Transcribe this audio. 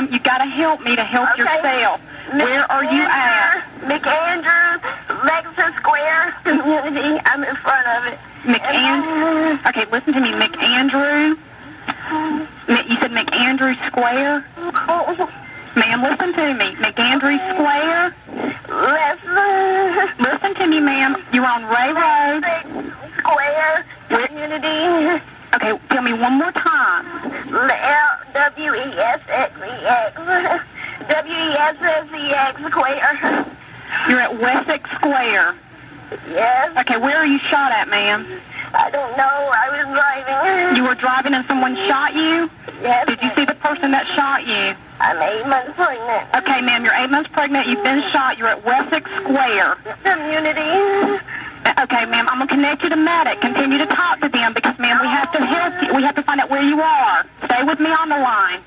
ma'am, you got to help me to help Okay. yourself. Where are you at? McAndrew, Wessex Square Community. I'm in front of it. McAndrew. Uh, okay, listen to me, McAndrew. You said McAndrew Square? Ma'am, listen to me. McAndrew Square? Lexus uh, Listen to me, ma'am. You're on Rea Road. Square Community. Okay, tell me one more time. W E S X E X. W E S S E X Square. You're at Wessex Square. Yes. Okay, where are you shot at, ma'am? I don't know. I was driving. You were driving and someone shot you? Yes. Did you see the person that shot you? I'm eight months pregnant. Okay, ma'am, you're eight months pregnant. You've been shot. You're at Wessex Square. Community. Okay, ma'am, I'm gonna connect you to medic. Continue to talk to them because, ma'am, we have to help you. We have to find out where you are. Stay with me on the line.